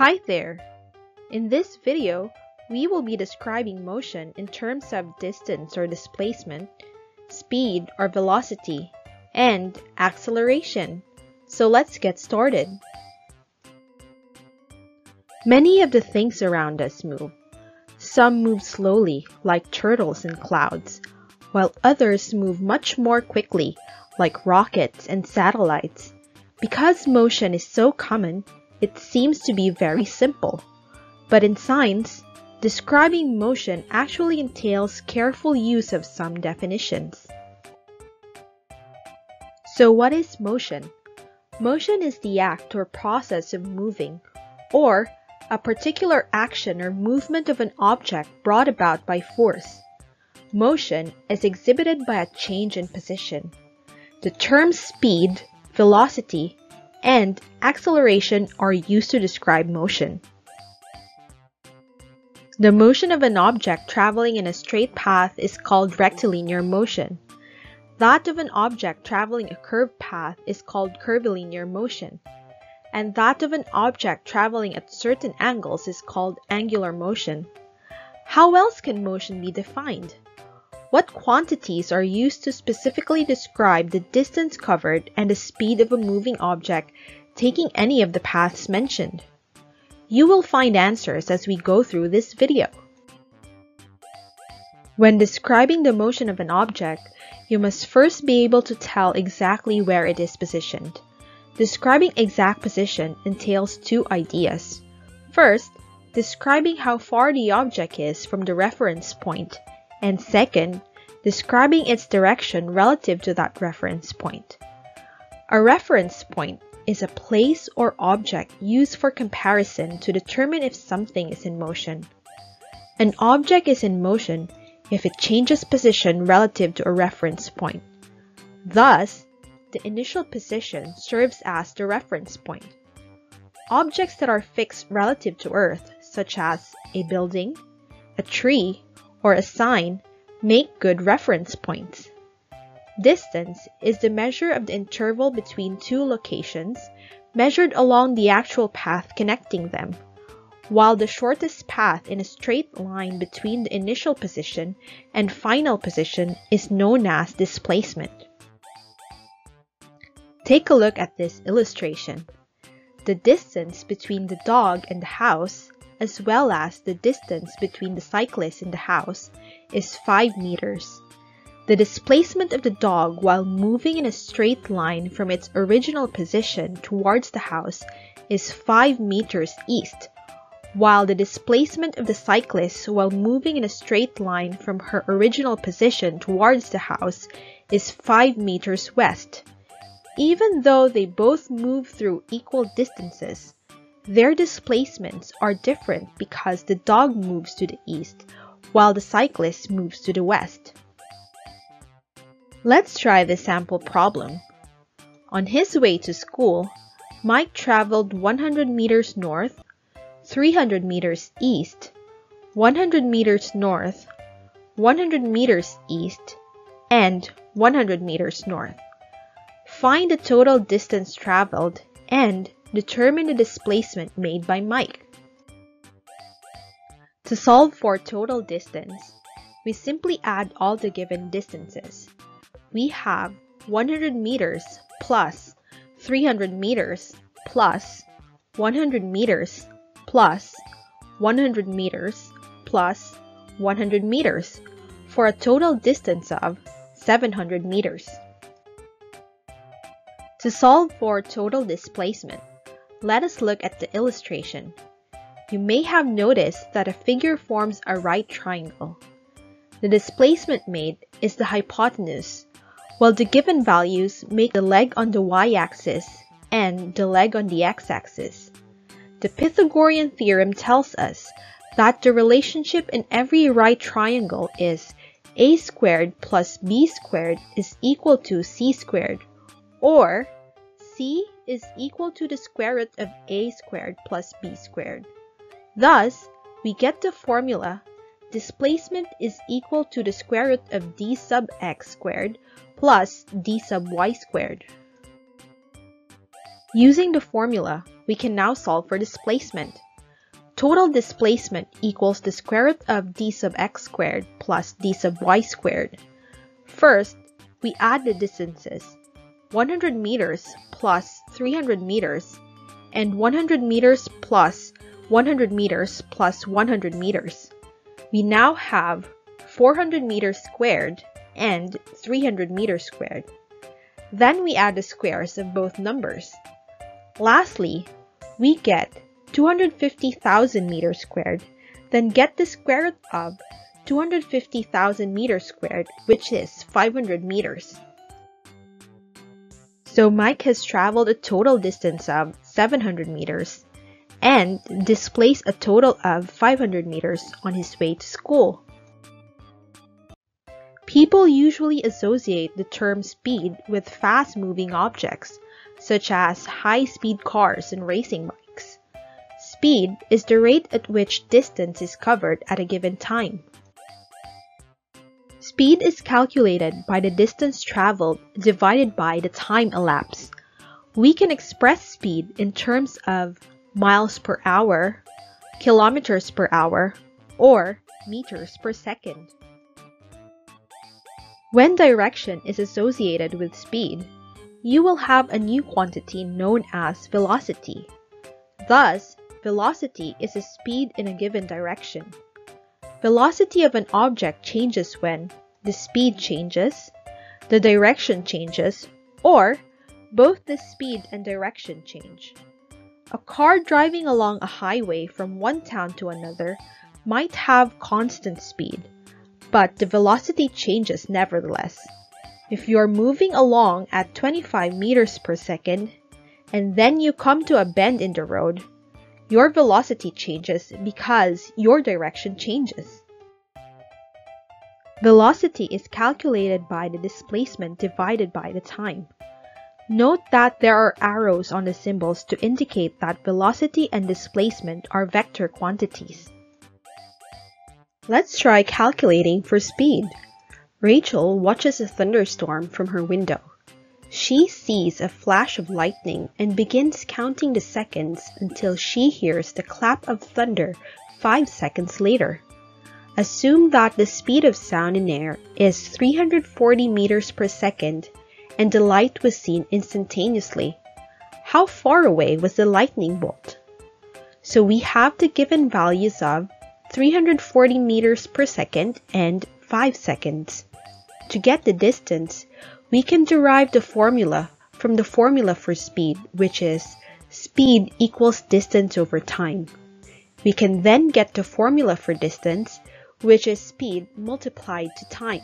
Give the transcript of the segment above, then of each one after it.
Hi there! In this video, we will be describing motion in terms of distance or displacement, speed or velocity, and acceleration. So let's get started. Many of the things around us move. Some move slowly, like turtles in clouds, while others move much more quickly, like rockets and satellites. Because motion is so common, it seems to be very simple. But in science, describing motion actually entails careful use of some definitions. So what is motion? Motion is the act or process of moving, or a particular action or movement of an object brought about by force. Motion is exhibited by a change in position. The terms speed, velocity, and acceleration are used to describe motion. The motion of an object traveling in a straight path is called rectilinear motion. That of an object traveling a curved path is called curvilinear motion. And that of an object traveling at certain angles is called angular motion. How else can motion be defined? What quantities are used to specifically describe the distance covered and the speed of a moving object taking any of the paths mentioned? You will find answers as we go through this video. When describing the motion of an object, you must first be able to tell exactly where it is positioned. Describing exact position entails two ideas. First, describing how far the object is from the reference point, and second, describing its direction relative to that reference point. A reference point is a place or object used for comparison to determine if something is in motion. An object is in motion if it changes position relative to a reference point. Thus, the initial position serves as the reference point. Objects that are fixed relative to Earth, such as a building, a tree, or a sign, make good reference points. Distance is the measure of the interval between two locations measured along the actual path connecting them, while the shortest path in a straight line between the initial position and final position is known as displacement. Take a look at this illustration. The distance between the dog and the house, as well as the distance between the cyclist and the house, is 5 meters. The displacement of the dog while moving in a straight line from its original position towards the house is 5 meters east, while the displacement of the cyclist while moving in a straight line from her original position towards the house is 5 meters west. Even though they both move through equal distances, their displacements are different because the dog moves to the east, while the cyclist moves to the west. Let's try the sample problem. On his way to school, Mike traveled 100 meters north, 300 meters east, 100 meters north, 100 meters east, and 100 meters north. Find the total distance traveled and determine the displacement made by Mike. To solve for total distance, we simply add all the given distances. We have 100 meters plus 300 meters plus 100 meters plus 100 meters plus 100 meters for a total distance of 700 meters. To solve for total displacement, let us look at the illustration. You may have noticed that a figure forms a right triangle. The displacement made is the hypotenuse, while the given values make the leg on the y-axis and the leg on the x-axis. The Pythagorean theorem tells us that the relationship in every right triangle is a squared plus b squared is equal to c squared, or c is equal to the square root of a squared plus b squared. Thus, we get the formula displacement is equal to the square root of d sub x squared plus d sub y squared. Using the formula, we can now solve for displacement. total displacement equals the square root of d sub x squared plus d sub y squared. First, we add the distances 100 meters plus 300 meters and 100 meters plus 100 meters plus 100 meters. We now have 400 meters squared and 300 meters squared. Then we add the squares of both numbers. Lastly, we get 250,000 meters squared, then get the square root of 250,000 meters squared, which is 500 meters. So Mike has traveled a total distance of 700 meters and displaced a total of 500 meters on his way to school. People usually associate the term speed with fast-moving objects, such as high-speed cars and racing bikes. Speed is the rate at which distance is covered at a given time. Speed is calculated by the distance traveled divided by the time elapsed. We can express speed in terms of miles per hour, kilometers per hour, or meters per second. When direction is associated with speed, you will have a new quantity known as velocity. Thus, velocity is a speed in a given direction. Velocity of an object changes when the speed changes, the direction changes, or both the speed and direction change. A car driving along a highway from one town to another might have constant speed, but the velocity changes nevertheless. If you are moving along at 25 meters per second, and then you come to a bend in the road, your velocity changes because your direction changes. Velocity is calculated by the displacement divided by the time. Note that there are arrows on the symbols to indicate that velocity and displacement are vector quantities. Let's try calculating for speed. Rachel watches a thunderstorm from her window. She sees a flash of lightning and begins counting the seconds until she hears the clap of thunder five seconds later. Assume that the speed of sound in air is 340 meters per second and the light was seen instantaneously. How far away was the lightning bolt? So we have the given values of 340 meters per second and 5 seconds. To get the distance, we can derive the formula from the formula for speed, which is speed equals distance over time. We can then get the formula for distance, which is speed multiplied to time.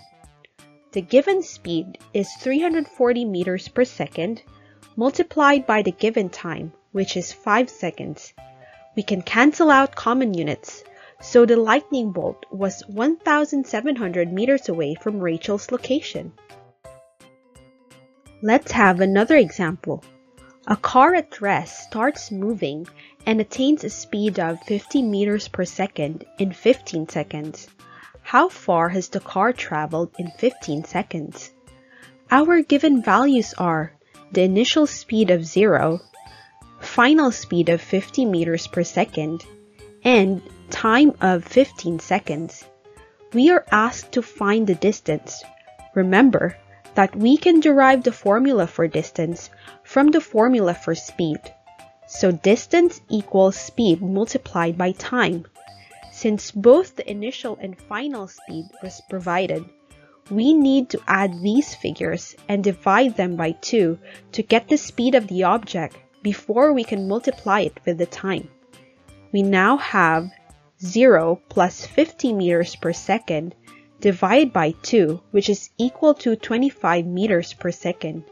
The given speed is 340 meters per second multiplied by the given time, which is 5 seconds. We can cancel out common units, so the lightning bolt was 1,700 meters away from Rachel's location. Let's have another example. A car at rest starts moving and attains a speed of 50 meters per second in 15 seconds. How far has the car traveled in 15 seconds? Our given values are the initial speed of 0, final speed of 50 meters per second, and time of 15 seconds. We are asked to find the distance. Remember that we can derive the formula for distance from the formula for speed. So distance equals speed multiplied by time. Since both the initial and final speed was provided, we need to add these figures and divide them by 2 to get the speed of the object before we can multiply it with the time. We now have 0 plus 50 meters per second divided by 2, which is equal to 25 meters per second.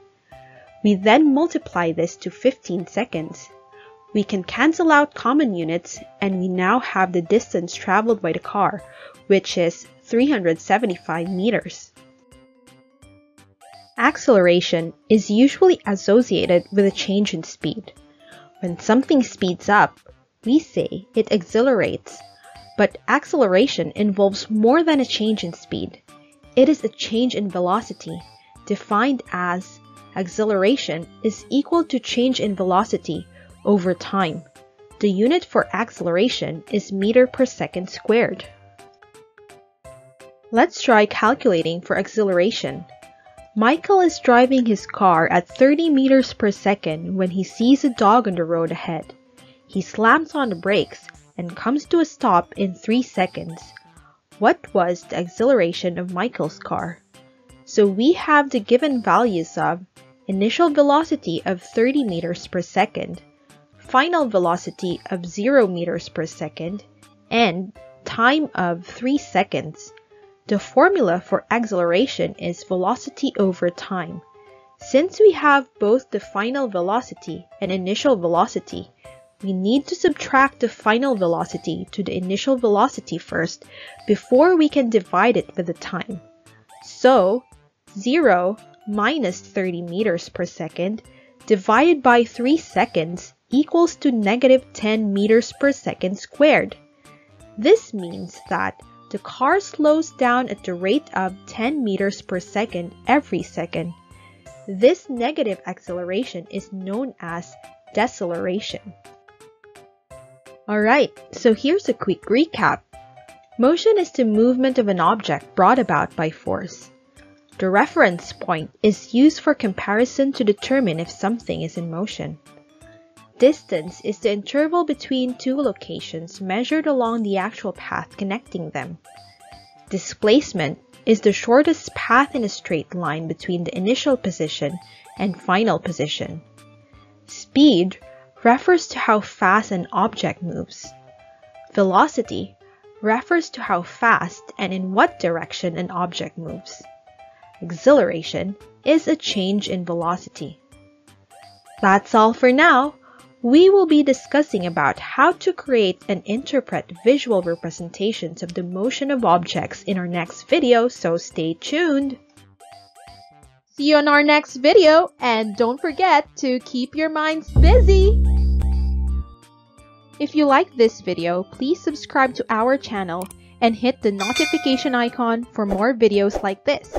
We then multiply this to 15 seconds. We can cancel out common units and we now have the distance traveled by the car, which is 375 meters. Acceleration is usually associated with a change in speed. When something speeds up, we say it accelerates but acceleration involves more than a change in speed. It is a change in velocity, defined as acceleration is equal to change in velocity over time. The unit for acceleration is meter per second squared. Let's try calculating for acceleration. Michael is driving his car at 30 meters per second when he sees a dog on the road ahead. He slams on the brakes and comes to a stop in 3 seconds. What was the acceleration of Michael's car? So we have the given values of initial velocity of 30 meters per second, final velocity of 0 meters per second, and time of 3 seconds. The formula for acceleration is velocity over time. Since we have both the final velocity and initial velocity, we need to subtract the final velocity to the initial velocity first before we can divide it with the time. So, 0 minus 30 meters per second divided by 3 seconds equals to negative 10 meters per second squared. This means that the car slows down at the rate of 10 meters per second every second. This negative acceleration is known as deceleration. Alright, so here's a quick recap. Motion is the movement of an object brought about by force. The reference point is used for comparison to determine if something is in motion. Distance is the interval between two locations measured along the actual path connecting them. Displacement is the shortest path in a straight line between the initial position and final position. Speed refers to how fast an object moves. Velocity refers to how fast and in what direction an object moves. Acceleration is a change in velocity. That's all for now. We will be discussing about how to create and interpret visual representations of the motion of objects in our next video, so stay tuned! See you on our next video, and don't forget to keep your minds busy! If you like this video, please subscribe to our channel and hit the notification icon for more videos like this.